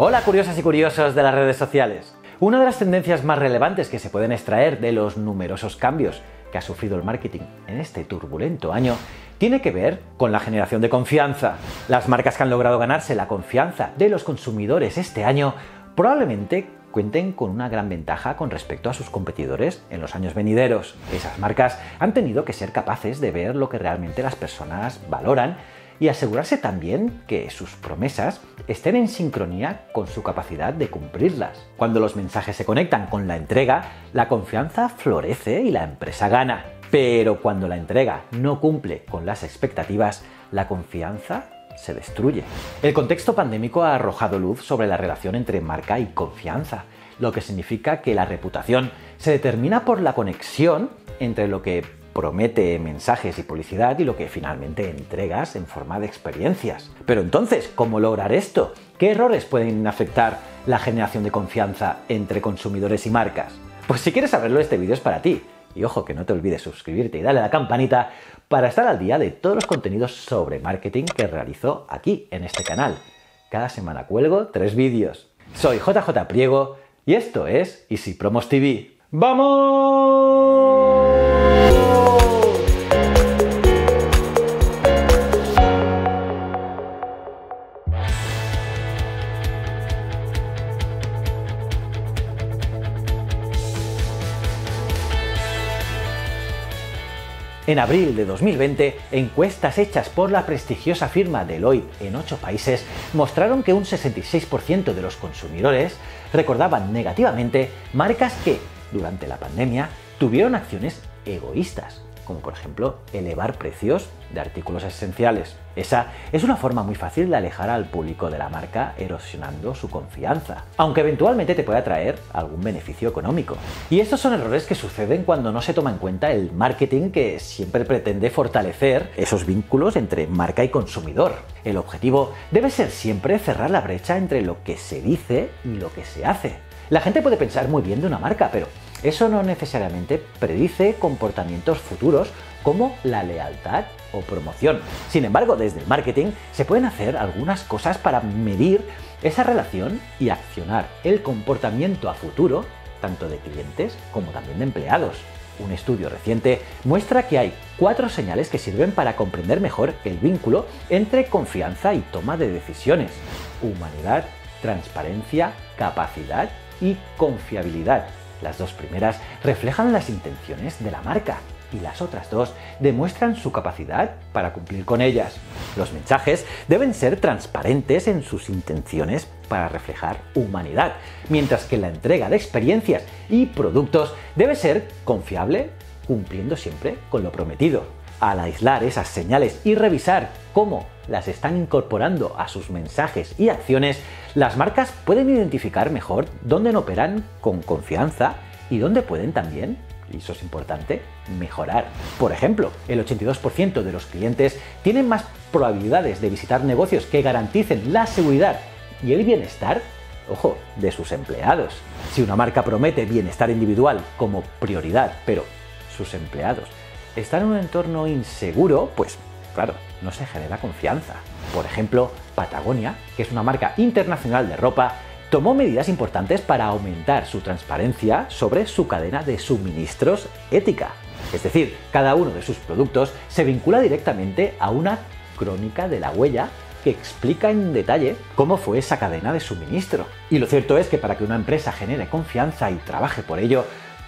Hola curiosas y curiosos de las redes sociales. Una de las tendencias más relevantes que se pueden extraer de los numerosos cambios que ha sufrido el marketing en este turbulento año tiene que ver con la generación de confianza. Las marcas que han logrado ganarse la confianza de los consumidores este año probablemente cuenten con una gran ventaja con respecto a sus competidores en los años venideros. Esas marcas han tenido que ser capaces de ver lo que realmente las personas valoran y asegurarse también que sus promesas estén en sincronía con su capacidad de cumplirlas. Cuando los mensajes se conectan con la entrega, la confianza florece y la empresa gana. Pero cuando la entrega no cumple con las expectativas, la confianza se destruye. El contexto pandémico ha arrojado luz sobre la relación entre marca y confianza, lo que significa que la reputación se determina por la conexión entre lo que promete mensajes y publicidad y lo que finalmente entregas en forma de experiencias. Pero entonces, ¿cómo lograr esto? ¿Qué errores pueden afectar la generación de confianza entre consumidores y marcas? Pues si quieres saberlo, este vídeo es para ti. Y ojo que no te olvides suscribirte y darle a la campanita para estar al día de todos los contenidos sobre marketing que realizo aquí en este canal. Cada semana cuelgo tres vídeos. Soy JJ Priego y esto es Easy Promos TV. ¡Vamos! En abril de 2020, encuestas hechas por la prestigiosa firma Deloitte en ocho países mostraron que un 66% de los consumidores recordaban negativamente marcas que, durante la pandemia, tuvieron acciones egoístas como por ejemplo elevar precios de artículos esenciales. Esa es una forma muy fácil de alejar al público de la marca erosionando su confianza, aunque eventualmente te pueda traer algún beneficio económico. Y estos son errores que suceden cuando no se toma en cuenta el marketing que siempre pretende fortalecer esos vínculos entre marca y consumidor. El objetivo debe ser siempre cerrar la brecha entre lo que se dice y lo que se hace. La gente puede pensar muy bien de una marca, pero eso no necesariamente predice comportamientos futuros como la lealtad o promoción. Sin embargo, desde el marketing se pueden hacer algunas cosas para medir esa relación y accionar el comportamiento a futuro tanto de clientes como también de empleados. Un estudio reciente muestra que hay cuatro señales que sirven para comprender mejor el vínculo entre confianza y toma de decisiones. Humanidad, transparencia, capacidad y confiabilidad. Las dos primeras reflejan las intenciones de la marca y las otras dos demuestran su capacidad para cumplir con ellas. Los mensajes deben ser transparentes en sus intenciones para reflejar humanidad, mientras que la entrega de experiencias y productos debe ser confiable, cumpliendo siempre con lo prometido. Al aislar esas señales y revisar cómo las están incorporando a sus mensajes y acciones, las marcas pueden identificar mejor dónde no operan con confianza y dónde pueden también, y eso es importante, mejorar. Por ejemplo, el 82% de los clientes tienen más probabilidades de visitar negocios que garanticen la seguridad y el bienestar ojo, de sus empleados. Si una marca promete bienestar individual como prioridad, pero sus empleados están en un entorno inseguro, pues claro, no se genera confianza. Por ejemplo, Patagonia, que es una marca internacional de ropa, tomó medidas importantes para aumentar su transparencia sobre su cadena de suministros ética. Es decir, cada uno de sus productos se vincula directamente a una crónica de la huella que explica en detalle cómo fue esa cadena de suministro. Y lo cierto es que para que una empresa genere confianza y trabaje por ello,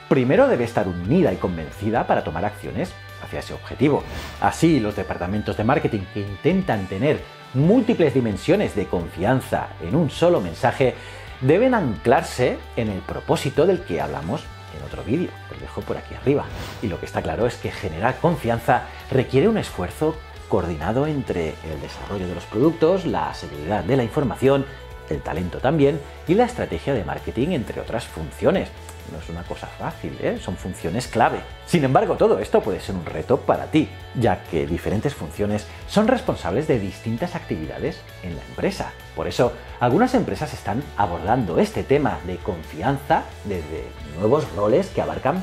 primero debe estar unida y convencida para tomar acciones hacia ese objetivo. Así, los departamentos de marketing que intentan tener múltiples dimensiones de confianza en un solo mensaje deben anclarse en el propósito del que hablamos en otro vídeo, que os dejo por aquí arriba. Y lo que está claro es que generar confianza requiere un esfuerzo coordinado entre el desarrollo de los productos, la seguridad de la información, el talento también y la estrategia de marketing, entre otras funciones. No es una cosa fácil, ¿eh? son funciones clave. Sin embargo, todo esto puede ser un reto para ti, ya que diferentes funciones son responsables de distintas actividades en la empresa. Por eso, algunas empresas están abordando este tema de confianza desde nuevos roles que abarcan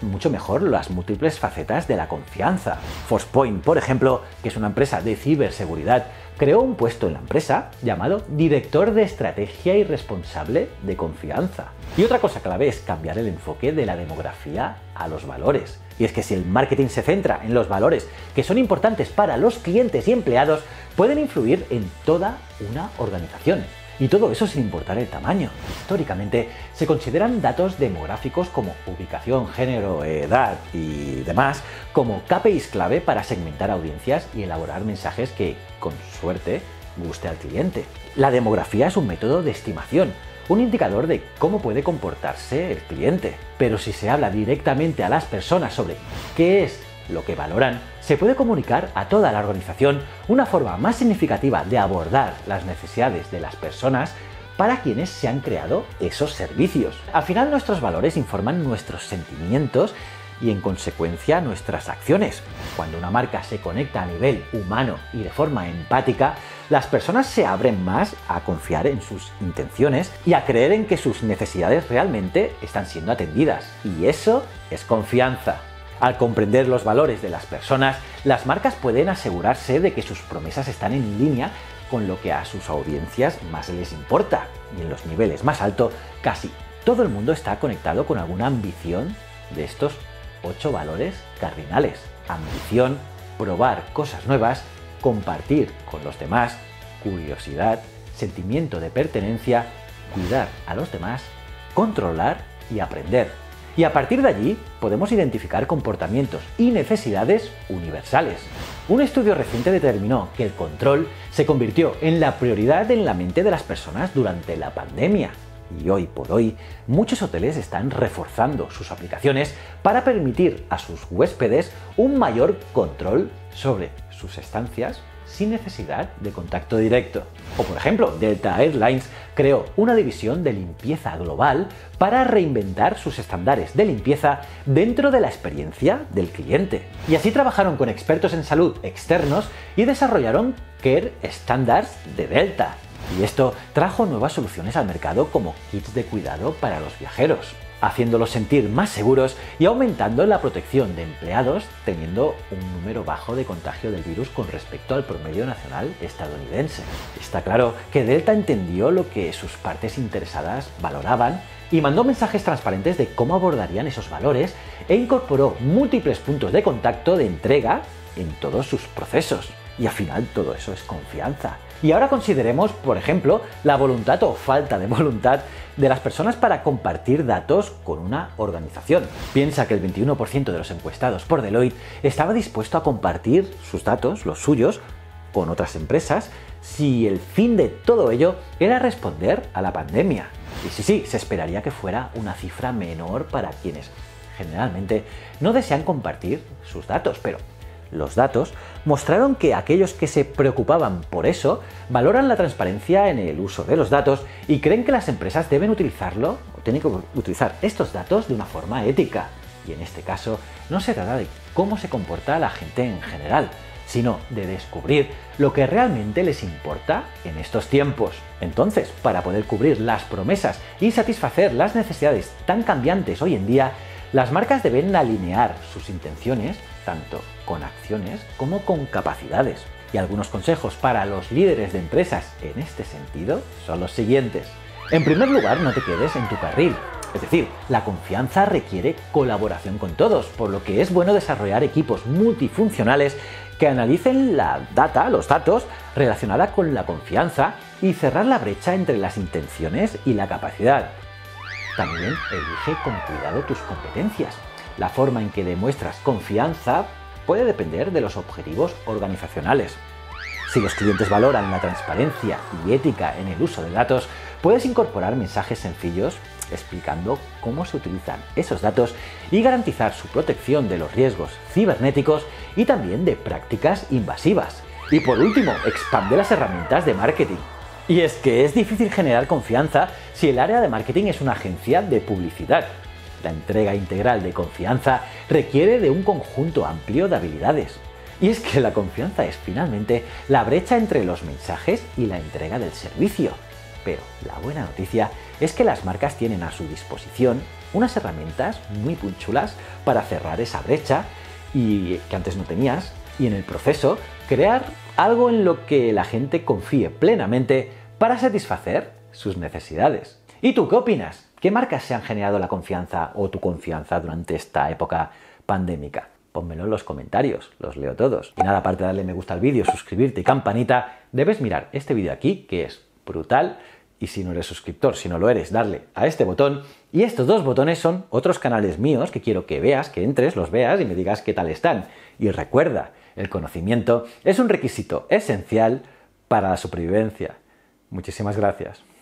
mucho mejor las múltiples facetas de la confianza. Forcepoint, por ejemplo, que es una empresa de ciberseguridad, creó un puesto en la empresa llamado Director de Estrategia y Responsable de Confianza. Y otra cosa clave es cambiar el enfoque de la demografía a los valores. Y es que si el marketing se centra en los valores que son importantes para los clientes y empleados, pueden influir en toda una organización. Y todo eso sin importar el tamaño. Históricamente se consideran datos demográficos como ubicación, género, edad y demás como KPIs clave para segmentar audiencias y elaborar mensajes que, con suerte, guste al cliente. La demografía es un método de estimación, un indicador de cómo puede comportarse el cliente. Pero si se habla directamente a las personas sobre qué es lo que valoran, se puede comunicar a toda la organización una forma más significativa de abordar las necesidades de las personas para quienes se han creado esos servicios. Al final nuestros valores informan nuestros sentimientos y en consecuencia nuestras acciones. Cuando una marca se conecta a nivel humano y de forma empática, las personas se abren más a confiar en sus intenciones y a creer en que sus necesidades realmente están siendo atendidas. Y eso es confianza. Al comprender los valores de las personas, las marcas pueden asegurarse de que sus promesas están en línea con lo que a sus audiencias más les importa. Y en los niveles más altos, casi todo el mundo está conectado con alguna ambición de estos ocho valores cardinales. Ambición, probar cosas nuevas, compartir con los demás, curiosidad, sentimiento de pertenencia, cuidar a los demás, controlar y aprender. Y a partir de allí podemos identificar comportamientos y necesidades universales. Un estudio reciente determinó que el control se convirtió en la prioridad en la mente de las personas durante la pandemia y hoy por hoy muchos hoteles están reforzando sus aplicaciones para permitir a sus huéspedes un mayor control sobre sus estancias sin necesidad de contacto directo. O por ejemplo, Delta Airlines creó una división de limpieza global para reinventar sus estándares de limpieza dentro de la experiencia del cliente. Y así trabajaron con expertos en salud externos y desarrollaron Care Standards de Delta, y esto trajo nuevas soluciones al mercado como kits de cuidado para los viajeros, haciéndolos sentir más seguros y aumentando la protección de empleados teniendo un número bajo de contagio del virus con respecto al promedio nacional estadounidense. Está claro que Delta entendió lo que sus partes interesadas valoraban y mandó mensajes transparentes de cómo abordarían esos valores e incorporó múltiples puntos de contacto de entrega en todos sus procesos. Y al final todo eso es confianza. Y ahora consideremos, por ejemplo, la voluntad o falta de voluntad de las personas para compartir datos con una organización. Piensa que el 21% de los encuestados por Deloitte estaba dispuesto a compartir sus datos, los suyos, con otras empresas si el fin de todo ello era responder a la pandemia. Y sí, sí, se esperaría que fuera una cifra menor para quienes generalmente no desean compartir sus datos, pero los datos mostraron que aquellos que se preocupaban por eso valoran la transparencia en el uso de los datos y creen que las empresas deben utilizarlo o tienen que utilizar estos datos de una forma ética. Y en este caso no se trata de cómo se comporta la gente en general, sino de descubrir lo que realmente les importa en estos tiempos. Entonces, para poder cubrir las promesas y satisfacer las necesidades tan cambiantes hoy en día, las marcas deben alinear sus intenciones tanto con acciones como con capacidades. Y algunos consejos para los líderes de empresas en este sentido son los siguientes. En primer lugar, no te quedes en tu carril. Es decir, la confianza requiere colaboración con todos, por lo que es bueno desarrollar equipos multifuncionales que analicen la data, los datos, relacionada con la confianza y cerrar la brecha entre las intenciones y la capacidad. También elige con cuidado tus competencias. La forma en que demuestras confianza puede depender de los objetivos organizacionales. Si los clientes valoran la transparencia y ética en el uso de datos, puedes incorporar mensajes sencillos explicando cómo se utilizan esos datos y garantizar su protección de los riesgos cibernéticos y también de prácticas invasivas. Y por último, expande las herramientas de marketing. Y es que es difícil generar confianza si el área de marketing es una agencia de publicidad. La entrega integral de confianza requiere de un conjunto amplio de habilidades. Y es que la confianza es finalmente la brecha entre los mensajes y la entrega del servicio. Pero la buena noticia es que las marcas tienen a su disposición unas herramientas muy chulas para cerrar esa brecha y que antes no tenías y en el proceso crear algo en lo que la gente confíe plenamente para satisfacer sus necesidades. ¿Y tú qué opinas? ¿Qué marcas se han generado la confianza o tu confianza durante esta época pandémica? Pónmelo en los comentarios, los leo todos. Y nada, aparte de darle me gusta al vídeo, suscribirte y campanita, debes mirar este vídeo aquí, que es brutal, y si no eres suscriptor, si no lo eres, darle a este botón. Y estos dos botones son otros canales míos que quiero que veas, que entres, los veas y me digas qué tal están. Y recuerda, el conocimiento es un requisito esencial para la supervivencia. Muchísimas gracias.